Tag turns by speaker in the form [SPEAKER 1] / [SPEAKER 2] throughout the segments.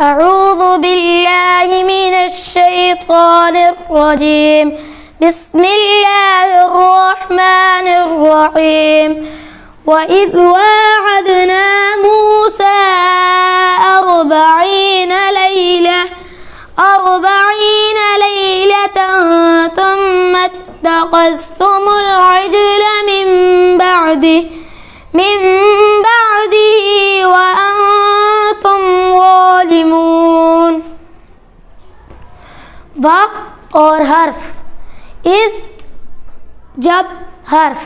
[SPEAKER 1] أعوذ بالله من الشيطان الرجيم. بسم الله الرحمن الرحيم. وإذ واعدنا موسى أربعين ليلة أربعين ليلة وا اور حرف۔ اذ جب حرف۔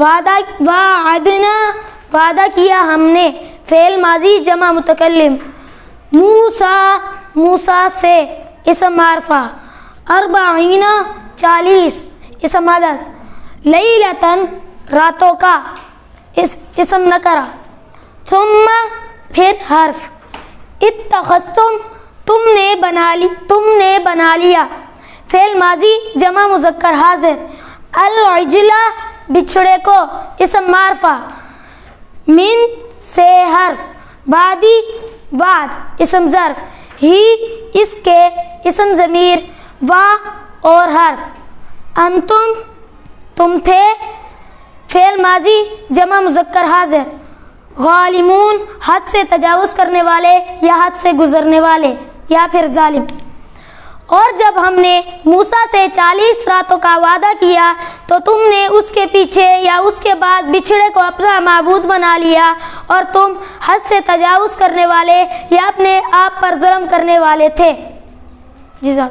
[SPEAKER 1] وعدہ وعدنا وعدہ کیا ہم نے۔ فعل ماضی جمع متکلم۔ موسا موسا سے اسم معرفہ اربعین چالیس اسم عدد۔ لیلتن راتوں کا اس اسم نکرہ۔ ثم پھر حرف۔ اتخذتم تم نے بنا لی، تم نے بنا لیا۔ فعل ماضی جمع مذکر حاضر۔ العجلہ بچھڑے کو، اسم معرفہ۔ من سے حرف، بعدی بعد، اسم ظرف۔ ہی اس کے، اسم ضمیر۔ وا اور حرف۔ انتم، تم تھے۔ فعل ماضی جمع مذکر حاضر۔ غالمون، حد سے تجاوز کرنے والے یا حد سے گزرنے والے۔ یا پھر ظالم۔ اور جب ہم نے موسا سے چالیس راتوں کا وعدہ کیا، تو تم نے اس کے پیچھے یا اس کے بعد بچھڑے کو اپنا معبود بنا لیا، اور تم حد سے تجاوز کرنے والے یا اپنے آپ پر ظلم کرنے والے تھے۔ جزاک